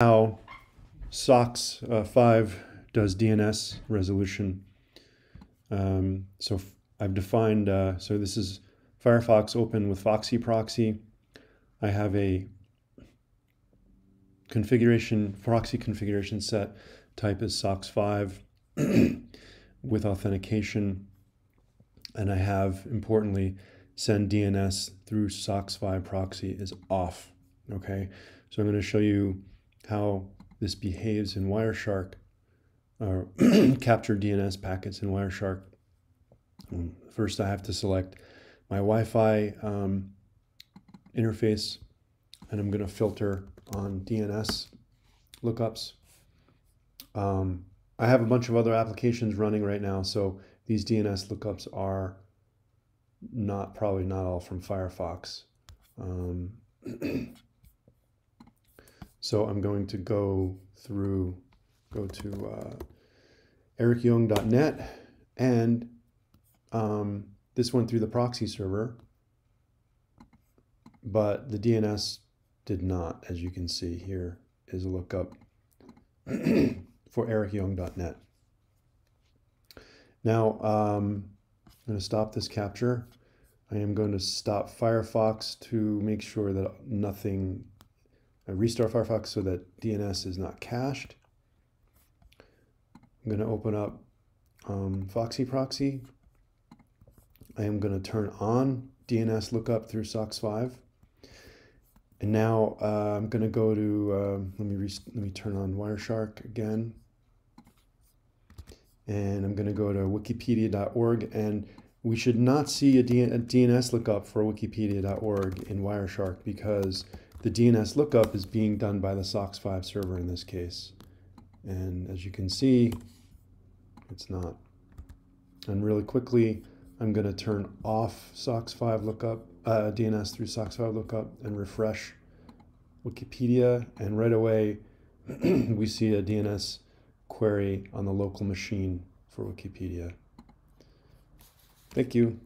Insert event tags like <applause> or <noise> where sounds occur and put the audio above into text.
how SOCKS uh, 5 does DNS resolution. Um, so I've defined, uh, so this is Firefox open with FoxyProxy. I have a configuration, proxy configuration set type is SOCKS 5 <clears throat> with authentication. And I have, importantly, send DNS through SOCKS 5 proxy is off. Okay, so I'm going to show you how this behaves in Wireshark, <clears throat> or capture DNS packets in Wireshark. Um, first, I have to select my Wi-Fi um, interface, and I'm going to filter on DNS lookups. Um, I have a bunch of other applications running right now, so these DNS lookups are not probably not all from Firefox. Um, <clears throat> so I'm going to go through, go to uh, ericjung.net, and um, this went through the proxy server, but the DNS did not, as you can see here is a lookup <clears throat> for ericjung.net. Now, um, I'm going to stop this capture. I am going to stop Firefox to make sure that nothing, I restart Firefox so that DNS is not cached. I'm going to open up um, FoxyProxy. I am going to turn on DNS lookup through SOCKS 5. And now uh, I'm going to go to, uh, let, me let me turn on Wireshark again. And I'm going to go to wikipedia.org. And we should not see a, DNS lookup for wikipedia.org in Wireshark because the DNS lookup is being done by the SOCKS 5 server in this case. And as you can see, it's not. And really quickly, I'm going to turn off SOCKS 5 lookup, uh, DNS through SOCKS 5 lookup and refresh Wikipedia. And right away, <clears throat> we see a DNS query on the local machine for Wikipedia. Thank you.